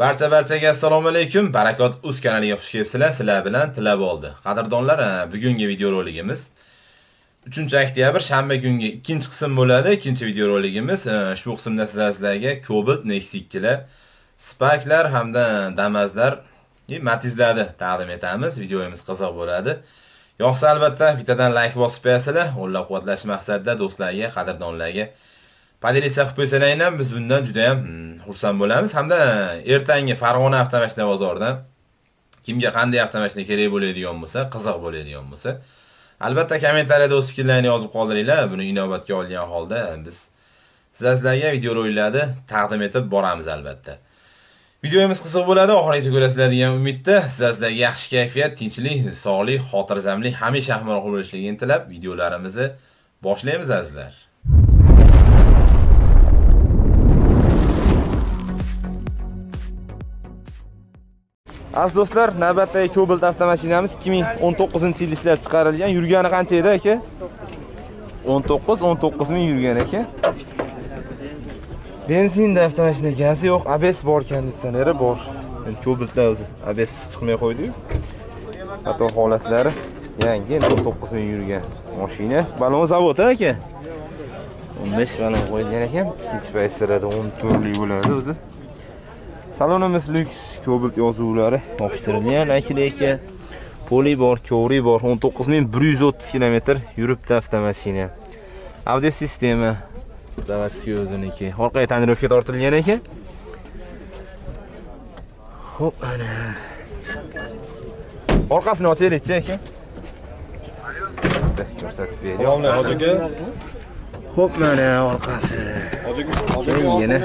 Barcha barchaga assalomu alaykum. Barakot uz kanaliga xush kelibsizlar. Sizlar bilan tilab oldi. Qadrdonlar, eh, bugungi videorolikimiz 3-oktyabr shanba kungi ikkinchi qism bo'ladi. Ikkinchi videorolikimiz eh, ushbu qismda sizlarga Cobalt Nexus 2 lar, Sparklar hamda Damazlar e, matizlarni taqdim etamiz. Videomiz qiziq bo'ladi. Yoqsa albatta bittadan like bosib qo'yasizlar. Qo'llab-quvvatlash maqsadida do'stlarga, qadrdonlarga Podelisa qilib qo'ysalaringlar, biz bundan juda ham hmm, xursand bo'lamiz. Hamda ertangi Farg'ona avtomashina bozoridan kimga qanday avtomashina kerak bo'ladigan bo'lsa, qiziq bo'ladigan bo'lsa, albatta kommentariyada o'z fikrlaringizni yozib qoldiringlar. Buni inobatga olgan holda biz sizlarga video ro'ylarni taqdim etib boramiz albatta. Videomiz qiziq bo'ladi, oxirigacha ko'rasizlar degan umidda sizlarga yaxshi kayfiyat, tinchlik, sog'lik, xotirjamlik hamisha ahmoq bo'lishligini tilab, videolarimizni boshlaymiz azizlar. Aziz do'stlar, navbatdagi Cobalt avtomashinamiz 2019-yilda ishlab chiqarilgan. Yurgani qancha edi aka? 19, 19 ming yurgan aka. Benzinda avtomashina gazi yo'q, ABS bor, konditsioneri bor. Endi Cobaltlar o'zi ABS chiqmay qo'ydi-yu. Hatto holatlari yangi 19 ming yurgan mashina. Balon zavodi aka. 15 balon qo'yilgan ekan. Ikkinchi paysirada 14 lik bo'ladi o'zi. Salonimiz lyuks, Cobalt yozuvlari yopishtirilgan nakleyka. Poli bor, kovri bor, 19130 km yuribdi avtomashina. Audio sistema Zavodskiy o'ziniki. Orqaga tonirovka tortilgan ekan. Xo'p, ana. Orqasini ochaylik-chi aka. Ko'rsatib bering. Salomlar hoji aka. Xo'p, mana orqasi. Hoji Keyingina.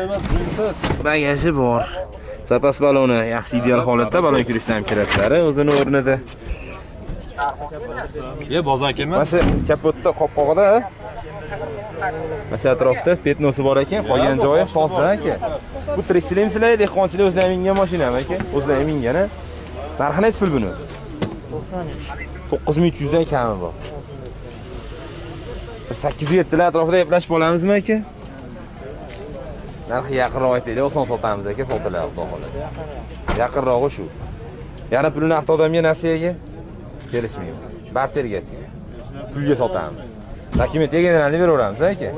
Bagaji bor. Zapas baloni yaxshi ideal holatda balon kirishdan kiratlari o'zini o'rnida. Ye boza akami. Mana shu kapotda qopqog'ida mana shu atrofda petnosi bor ekan, qolgan joyi toza aka. Bu tirikchilikmisizlar, dehqonchilik o'zlari mingan mashinami aka? O'zlari mingan-a? Narxi nechi pul buni? 9300 dan kami bor. Bir 807 lar atrofida gaplashib olamizmi aka? Narxi yaqinroq aytaylik, oson sotamiz aka, sotiladi xudo xohlasa Yaqinrog'i shu. Yana pulni avto odamga nasiyaga kelishmaymiz. Bartergacha. Pulga sotamiz. Dokumentga generalni beraveramiz aka.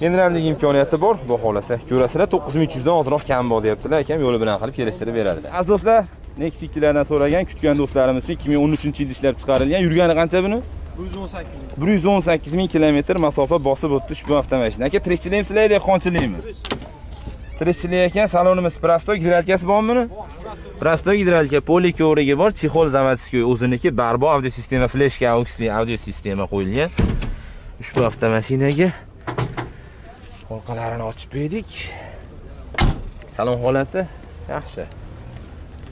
Generallik imkoniyati bor, xudo xolasa. Ko'rasizlar 9300 dan ozroq kam bor deyaptilar, akam yo'li bilan qilib kelishtirib beradi. Aziz do'stlar, Nexus 2 so'ragan, kutgan do'stlarimiz uchun 2013-yilda ishlab chiqarilgan. Yurgani qancha buni? 118 ming. 118 ming kilometr masofa bosib o'tdi ushbu avtomashina. Aka, tirikchilikmisizlar, dehqonchilikmi? Tirikchilik ekan, salonimiz prosto, gidralkasi bormi buni? Prosto gidralka, poli ko'rigi bor, chexol zavodskiy o'ziniki, barbo audio sistema, fleshka auxli audio sistema qo'yilgan. Ushbu avtomashinaga orqalarini ochib berdik. Salon holati yaxshi.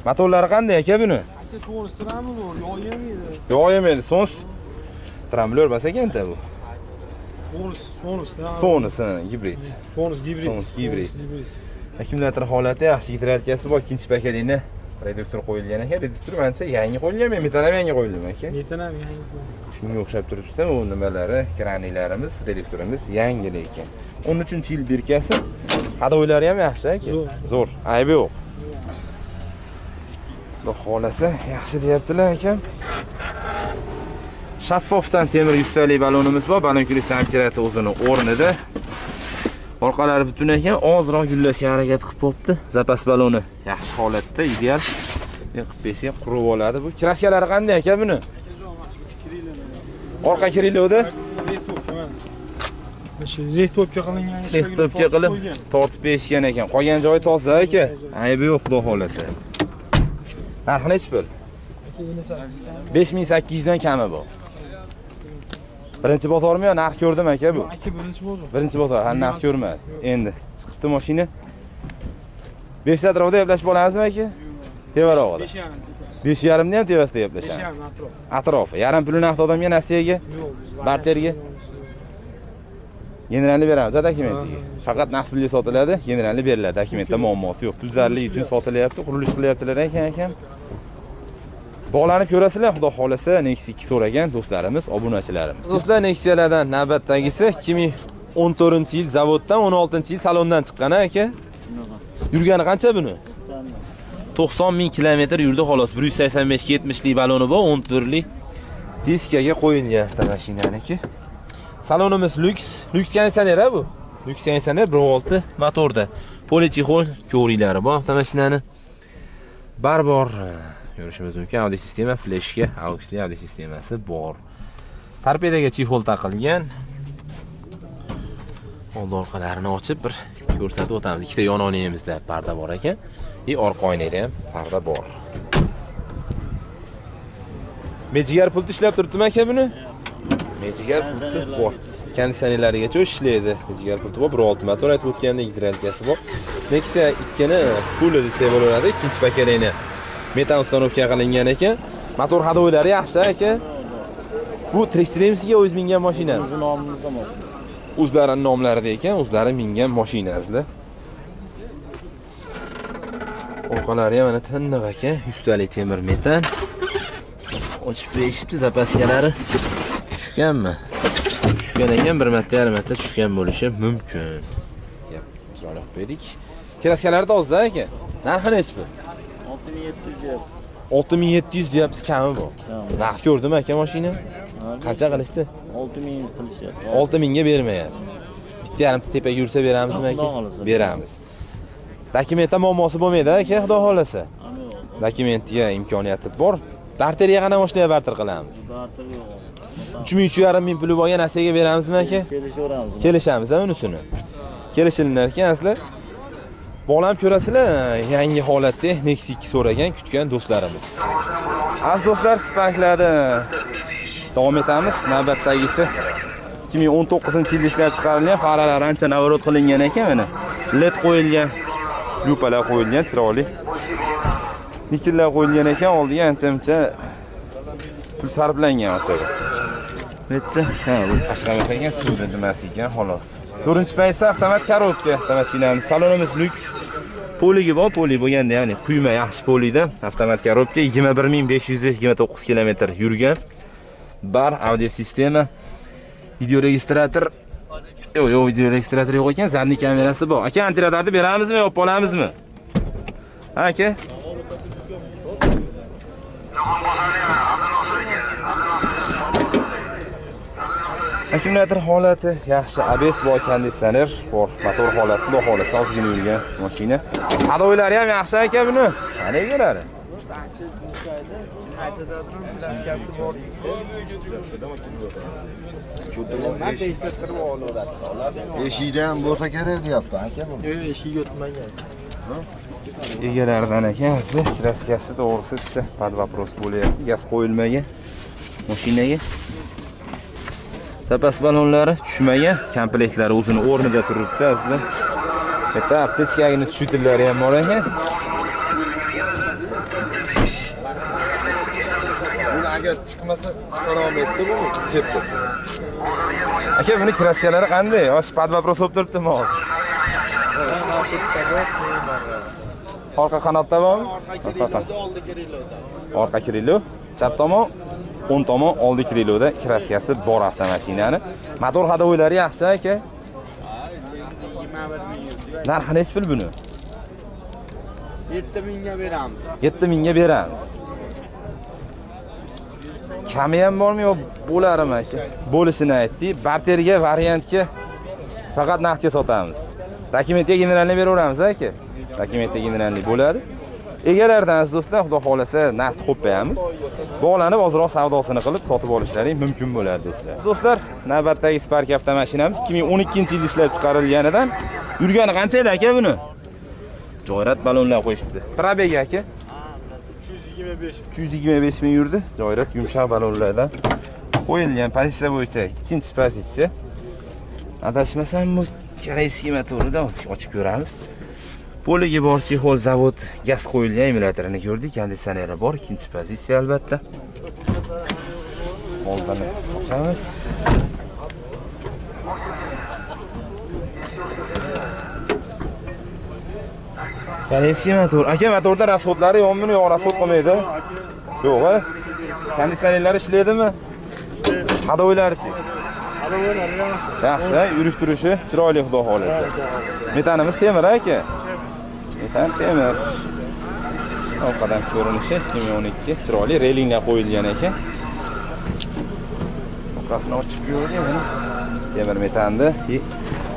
Motorlari qanday aka buni? Aka so'rasirami bu? Yo'q yemaydi. Yo'q yemaydi, sons tramblyor bas ekanda bu. Sonus. Sonus, ha, gibrid. Sonus gibrid. Sonus gibrid. Akkumulyator holati yaxshi, gidralkasi bor, ikkinchi pakalini reduktor qo'yilgan ekan. Reduktor mancha yangi qo'yilgan, men metan ham yangi qo'yildim aka. Metan ham yangi. Shunga o'xshab turibdi, u nimalari, kranilarimiz, reduktorimiz yangi lekin. 13-yil birkasi. Hadoylari ham yaxshi aka. Zo'r. Aybi yo'q. Xudo xolasa yaxshi deyaptilar ekan. Shaffofdan temir yuztalik balonimiz bor. Balon kirishdan kirati o'zini o'rnida. Orqalari butun ekan, ozroq gullashga harakat qilib qo'yibdi. Zapas baloni yaxshi holatda, ideal. Qilib bersak qurib oladi bu. Kraskalari qanday aka buni? Orqa krilovda Shu zehtopga qilingan. ehtiyotga qilib tortib berishgan ekan. Qolgan joyi toza aka. Aybi yo'q, xudo xolasa. Narxi nechi pul? 5800 dan kami bor. Birinchi bozormi yo narx ko'rdim aka bu? Aka birinchi bozor. Birinchi bozor, ha narx ko'rmadi. Endi chiqibdi mashina. 5 atrofida gaplashib olamizmi aka? Tevarog'ida. 5 yarim tepasi. 5 yarimni ham tevasida 5 gaplashamiz. yarim atrof. Atrofi. Yarim puli naqd odamga nasiyaga, Yo'q. barterga. Generalni beramiz dokumentiga. Faqat naqd pulga sotiladi, generalni beriladi. Dokumentda muammosi yo'q. Pul zarli uchun sotilyapti, qurilish qilyaptilar ekan akam. Bog'lanib ko'rasizlar, xudo xolasa Nexus 2 so'ragan do'stlarimiz, obunachilarimiz. Do'stlar, Nexialardan navbatdagisi 2014-yil zavoddan, 16-yil salondan chiqqan aka. Yurgani qancha buni? 90 ming kilometr yurdi xolos. 185 70 lik baloni bor 14 lik diskaga qo'yilgan avtomashinaniki salonimiz lyuks lyuks konditsioner a bu? Lyuks konditsioner 1.6 motorda. Polichexol ko'riklari bor avtomashinani barbor ko'rishimiz mumkin. Audio sistema fleshga auxli audio sistemasi bor. Torpedaga chexol taqilgan. Old orqalarini ochib bir ko'rsatib o'tamiz. Ikkita yon oynamizda parda bor ekan. И orqa oynada ham parda bor. Mejigar pulti ishlab turibdimi aka buni? Mejigar pulti bor. Konditsionerlarigacha ishlaydi. Mejigar pulti bor bir olti motor aytib o'tgandek gidrolikasi bor. Nexia ikkini full desa bo'laveradi ikkinchi pokoleniya metan установка qilingan ekan. Motor ходовойлari yaxshi aka. Bu tirikchiligimizga o'zi mingan mashinami Bizni nomimizda mashina. o'zlarini nomlarida ekan o'zlari mingan mashinasida orqalari ham mana tiniq ekan yuztalik temir metan. Ochib berishibdi zapaskalari. Tushganmi? Tushgan ekan bir marta yarim marta tushgan bo'lishi mumkin. Chiroyli qilib berdik kraskalari toza aka. Narxi nechi bu 6700 deyapmiz. 6700 deyapsiz. kami bu. Narx ko'rdimi aka mashina qancha qilishdi? 6000 qilishyapti. 6000 ga bermayapsiz. Bitta yarimta tepaga yursa beramizmi aka. beramiz. Dokumentda muammosi bo'lmaydi aka xudo yo'q. dokumentga imkoniyati bor. Barteriya qanaqa mashinaga barter qilamiz? Barter yo'q. uch ming uch yarim ming puli bo'lgan narsaga beramizmi aka? Kelishaveramiz. kelishamiz unisini. Kelishilinar ekan sizlar bog'lanib ko'rasizlar yangi holatda Nexus 2 so'ragan kutgan do'stlarimiz. Aziz do'stlar sparklarni davom etamiz. Navbatdagisi 2019 yilda ishlab chiqarilgan faralar ancha navorot qilingan ekan mana. Led qo'yilgan lupalar qo'yilgan chiroyli. Nikellar qo'yilgan ekan oldiga ancha muncha pul sarflangan ochig'i bu yerda ha bu tashqamas ekan suvni nimasi ekan xolos to'rtinchi paytda avtomat korobka avtomashinamiz salonimiz lyuks. Poligi bor poli bo'lganda ya'ni quyma yaxshi polida avtomat korobka yigirma bir ming besh yuz yigirma to'qqiz kilometr yurgan bar audio sistema video registrator yo'q yo'q video registrator yo'q ekan zadniy kamerasi bor. Aka antiradarni beramizmi yo olamizmi ha aka? Akkumulyator holati yaxshi. Abs bor konditsioner. Bor motor holati xudo xohlasa ozgina yurgan mashina. Hadoylari ham yaxshi aka buni. Qani egalari eshikda ham bo'lsa kerak deyapti aka bu. Eshikga o'tmagan. egalaridan ekan asli kraskasi to'g'risi под вопрос bo'lyapti. Gaz qo'yilmagan mashinaga zapas ballonlari tushmagan komplektlari o'zini o'rnida turibdi asli bitta aptechkagini tushirlari ham bor ekan buni agar chiqmasa chiqara olmaydida buni sepkasiz aka buni kraskalari qanday? Osh под вопрос bo'lib turibdimi hozir orqa qanotda bormi orqa orqa krilo chap tomon o'ng tomon oldi kriloda kraskasi bor avtomashinani. Motor ходовойлari yaxshi aka? Narxi nechi pul buni? 7000 ga beramiz. Yetti mingga beramiz. Kami ham bormi yo bo'larmi aka? Bo'lishini aytdik. Barterga variantga faqat naqdga sotamiz. Dokumentga generalniy beraveramiz aka. Dokumentga generalniy bo'ladi egalaridan aziz do'stlar xudo xohlasa naqd qo'yib qo'yamiz bog'lanib ozroq savdosini qilib sotib olishlaring mumkin bo'ladi do'stlar. Do'stlar navbatdagi spark avtomashinamiz 2012 yilda ishlab chiqarilganidan yurgani qancha edi aka buni? Joyrat ballonlar qo'yishibdi. Probeg aka. 325. 325 ming yurdi. Joyrat yumshoq ballonlardan qo'yilgan pozitsiya bo'yicha ikkinchi pozitsiya. Adashmasam bu koreyskiy motorida hozir ochib ko'ramiz poliga bor chexol zavod gaz qo'yilgan emulyatorini ko'rdik. Konditsioneri bor ikkinchi pozitsiya albatta. Oldini ochamiz koreyskiy motor aka motorda расходlari yo'qmi yo'q расход qilmaydi? Yo'q a konditsionerlari ishlaydimi hadoylarichi Alovalar yaxshi. yaxshi yurish turishi chiroyli xudo xohlasa. Metanimiz temir aka metan temir orqadan ko'rinishi 2012 chiroyli relinglar qo'yilgan ekan orqasini ochib ko'ring mana temir metanni и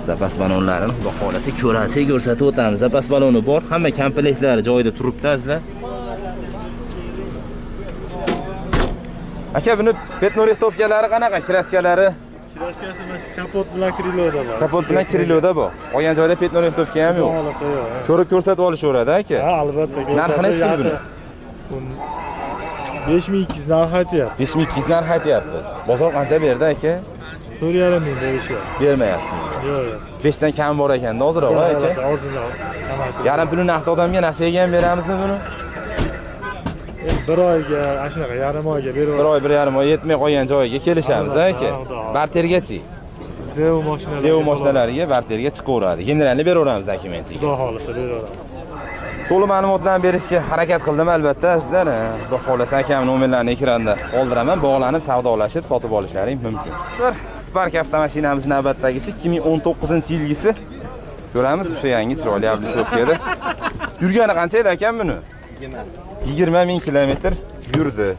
zapas balonlarini xudo xohlasa ko'ralsak ko'rsatib o'tamiz zapas baloni bor hamma komplektlari joyida turibdi azizlar aka buni petnorixtovkalari qanaqa kraskalari Kraskasi mana shu kapot bilan kriloda bor. kapot bilan kirilovda bor qolgan joyda petnorixtovka ham yo'q xohlasa yo'q. ko'rib ko'rsatib olishaveradi aka Ha, albatta. Narxi nechi pul buni? 5200 narx aytyapti. 5200 narx aytyapmiz bozor qancha berdi aka 4,5 ming berishyapti. bermayapsiz Yo'q, yo'q. 5 dan kam bor ekanda hozirroq Xudo aka ozroq yarim pulini naqd odamga nasiyaga ham beramizmi buni bir oyga, ana shunaqa yarim oyga berib bir oy bir yarim oy yetmay qolgan joyiga kelishamiz aka. Bartergachi. Dev mashinalar. dev mashinalariga barterga chiqaveradi. Generalni beraveramiz dokumentiga Xudo xohlasa beraveramiz. to'liq ma'lumotlarni berishga harakat qildim albatta sizlar xudo xohlasa akam nomerlarini ekranda qoldiraman bog'lanib savdolashib sotib olishlaring mumkin. Bir spark avtomashinamiz navbatdagisi 2019 yilgisi. Ko'ramiz o'sha yangi chiroyli облицовкада yurgani qancha edi akam buni 20 ming kilometr yurdi.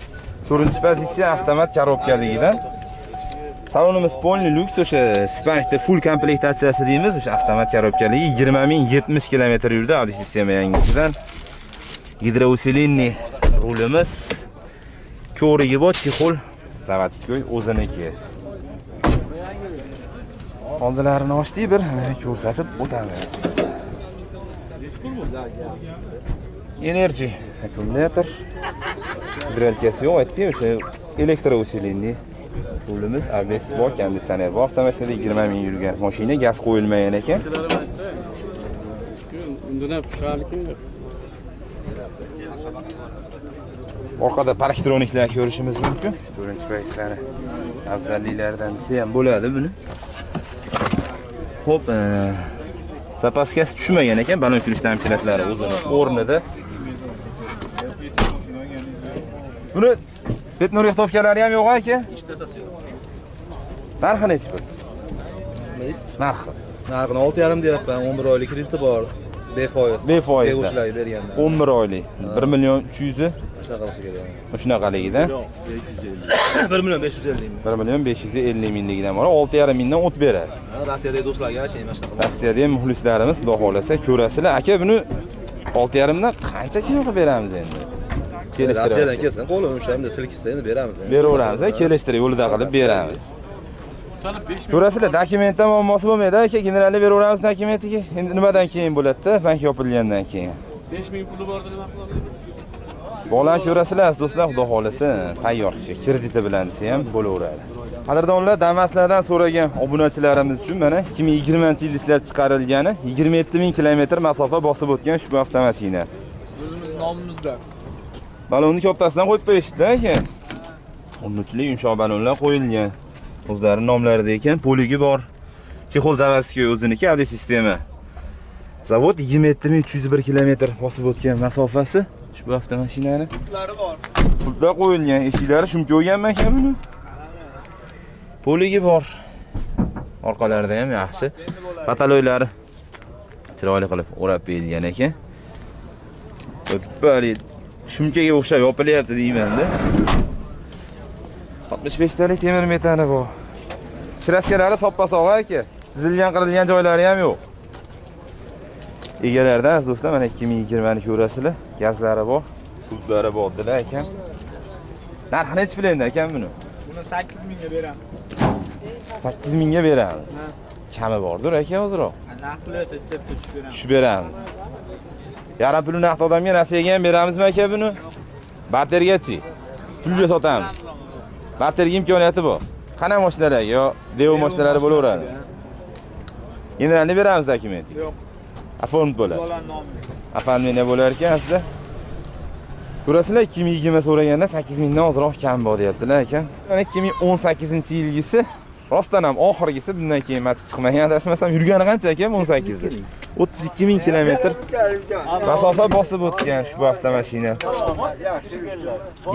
To'rtinchi pozitsiya avtomat korobkaligidan salonimiz polni lyuks o'sha sparkda full komplektatsiyasi deymiz. O'sha avtomat korobkaligi 20 ming 70 kilometr yurdi audio sistema yangisidan. Gidrousиленный rulimiz. Ko'rigi bor chexol заводской o'ziniki. Oldilarini ochdik bir ko'rsatib o'tamiz. Energy. Akkumulyator gidrolikasi yo'q aytdik o'sha elektrousиленный pulimiz abs bor konditsioner bor. Avtomashinada 20 ming yurgan mashina gaz qo'yilmagan ekan. Undan orqada parktroniklar ko'rishimiz mumkin. To'rtinchi pozitsiyalar afzalliklaridan desa ham bo'ladi buni. Ho'p e, zapaskasi tushmagan ekan balon kirish tamkilatlari o'zini o'rnida. Buni petnorixtovkalari ham yo'q aka? Narxi nechi pul narxi. Narxini olti yarim deyapman o'n bir oylik krediti bor. Befoiz. Befoizda. bevoshilarga berganda. 11 oylik. 1 million 300 shunaqa bo'lsa kerak shunaqaligidan bir million besh yuz ellik. Ming. 1 million 550 mingligidan bor. 6,5 mingdan o't beradi rossiyadagi do'stlarga aytaymi mana shunaqa rossiyada ham muxlislarimiz xudo xohlasa ko'rasizlar. Aka buni 6,5 dan qancha kam qilib beramiz endi rossiyadan kelishtirib kelsin. qo'li o'shamda silkitsa endi beramiz. Beraveramiz kelishtirib yo'lida qilib beramiz. Ko'rasizlar dokument ham muammosi bo'lmaydi aka generalni beraveramiz dokumentiga. Endi nimadan keyin bo'ladida? Bank yopilgandan keyin. 5000 puli bor nima qiladi? bog'lanib ko'rasizlar do'stlar xudo xohlasa tayyor kishi krediti bilan desa ham bo'laveradi. Qadrdonlar damaslardan so'ragan obunachilarimiz uchun mana 2020 yil ishlab chiqarilgani 27 ming kilometr masofa bosib o'tgan ushbu avtomashina O'zimiz nomimizda. Balonni kattasidan qo'yib qo'yishibdi aka. Unutli yumshoq balonlar qo'yilgan. O'zlari nomlarida ekan poligi bor. Chexol заводской o'ziniki audio sistema zavod 27301 kilometr bosib o'tgan masofasi. Ushbu avtomashinani pultlari bor. Pultlar qo'yilgan eshiklari shumka o'yganmi aka buni? Poligi bor. Orqalarida ham yaxshi pataloylari chiroyli qilib o'rab berilgan ekan. Bali shumkaga o'xshab yopilyapti deymanda 65 talik temir metani bor kraskalari soppa sog' aka chizilgan qirilgan joylari ham yo'q egalaridan aziz do'stlar mana 2020 ni ko'rasizlar gazlari bor pultlari bor dedilar ekan narxi nechi endi akam buni Buni 8 mingga beramiz. 8 mingga beramiz kami bordir aka ozroq Narx chepga tushib beramiz. tushib beramiz yarim pulni naqd odamga nasiyaga ham beramizmi aka buni? Bartergachi pulga sotamiz. Barterga imkoniyati bor. Qanaqa mashinalarga yo devo mashinalari bo'laveradi. Generalni beramiz dokument Yo'q, оформить bo'ladi nomi. оформление bo'lar ekan aslida. Ko'rasizlar 2020 so'raganda 8 mingdan ozroq kam bor deyaptilar ekan mana 2018 yilgisi rostdan ham oxirgisi bundan keyin mati chiqmagan adashmasam yurgani qancha ekan 18 da 32 ming kilometr masofa bosib o'tgan ushbu avtomashina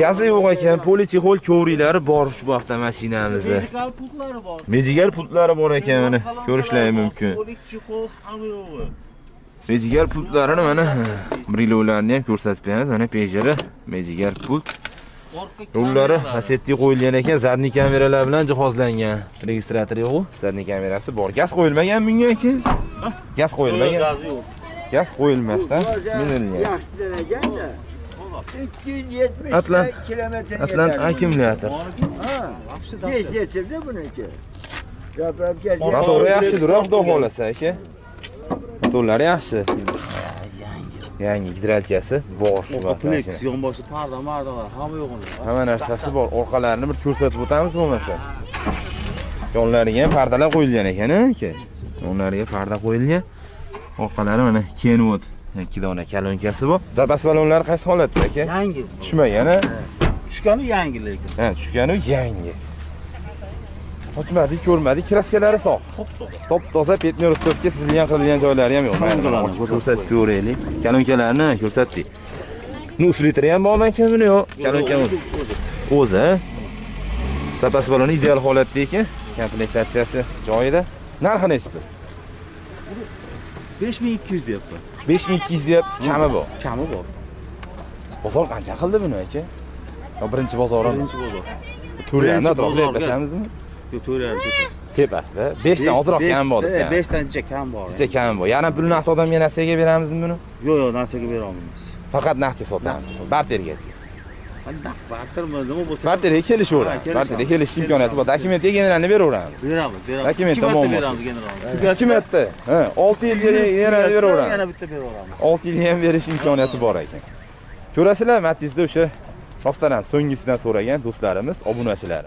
gazi yo'q ekan polichexol kovrilari bor ushbu avtomashinamizni Digital pultlari bor. mejigal pultlari bor ekan mana ko'rishlari mumkin. Mejigar pultlarini mana brilowlarni ham ko'rsatib beramiz. Mana pejari, mejigar pult. Rullari Lasetti qo'yilgan ekan, zadniy kameralar bilan jihozlangan. Registrator yo'q, zadniy kamerasi bor. Gaz qo'yilmagan bunga aka? Gaz qo'yilmagan. Gazi yo'q. Gaz qo'yilmasdan minilgan. Atlant Atlant akkumulyator. Geç getirdi bununki. Yaprak geç. Motori yaxshidir, xudo xolasa aka. Motorlari yaxshi. Yangi gidravlikasi bor shu Kompleks, yonboshi parda, mardalar, hamma yo'q. Hamma narsasi bor. Orqalarini bir ko'rsatib o'tamiz bo'lmasa. Yonlariga ham pardalar qo'yilgan ekan aka. Yonlariga parda qo'yilgan. Orqalari mana Kenwood ikki dona kalonkasi bor. Zapas balonlari qaysi holatda aka? Yangi. Tushmagan a? Tushgani yangi lekin. Ha, tushgani yangi. Ochmadik, ko'rmadik, kraskalari sog'. Top toza petnyortovga sizilgan qilingan joylari ham yo'q. Mana ochib ko'rsatib ko'raylik. Kalonkalarni ko'rsatdik. Nu uslitri ham bormi ekan buni yo'q? Kalonka o'zi. Zapas baloni ideal holatda ekan. Komplektatsiyasi joyida. Narxi nechta? 5200 deyapman. 5200 deyapsiz, kami bor. Kami bor. Bozor qancha qildi buni aka? Yo birinchi bozormi? Birinchi bozor. Birinchi atrofida bozorga- to'rayam ketasiz. Tepasida 5 dan ozroq kam bor ekan. 5 dan jicha kam bor. Jicha kam bor. Yana pulni naqd odamga nasiyaga beramizmi buni? Yo'q, yo'q, narsaga bera olmaymiz. Faqat naqdga sotamiz. Bartergacha. Naq bartermi, nima bo'lsa Barterga kelishamiz. Barterga kelish imkoniyati bor. Dokumentga generalni beraveramiz. beramiz, beramiz. Dokument tamom. beramiz general. Ikki marta. Ha, 6 yilga generalni beraveramiz. Yana bitta beraveramiz. 6 yilga ham berish imkoniyati bor ekan. Ko'rasizlar, Matizda o'sha rostdan ham so'nggisidan so'ragan do'stlarimiz, obunachilar.